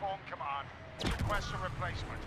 Form command. Request a replacement.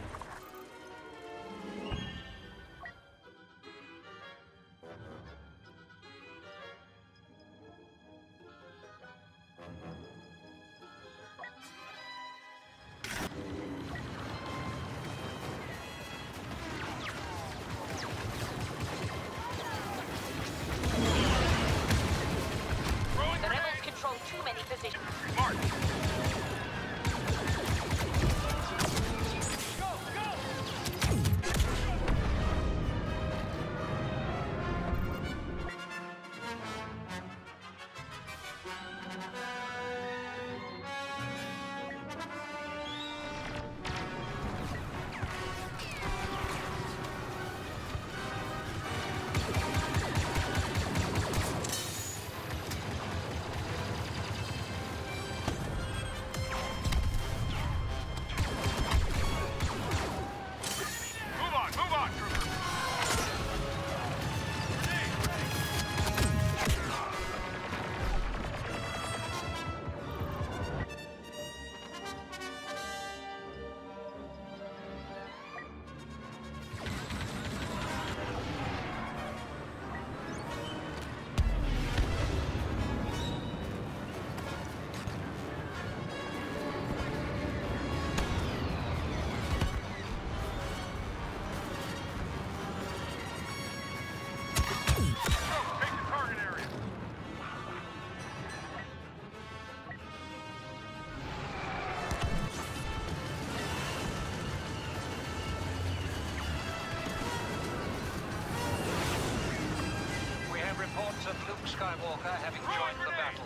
Skywalker having joined the battle.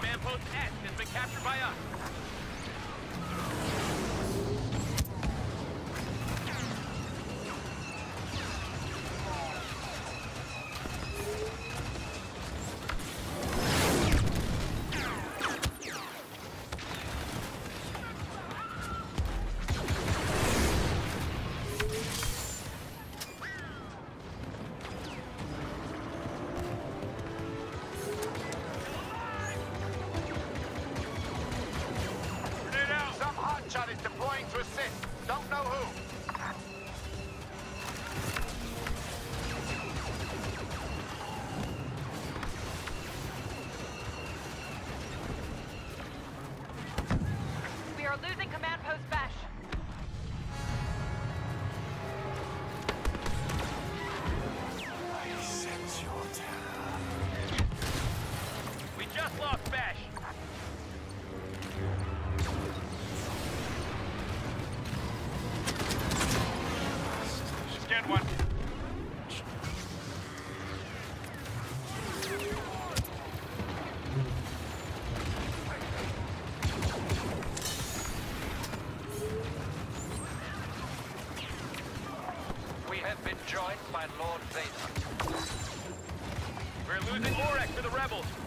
Manpost S has been captured by us. losing Lord Vader. We're losing Lorak to the rebels.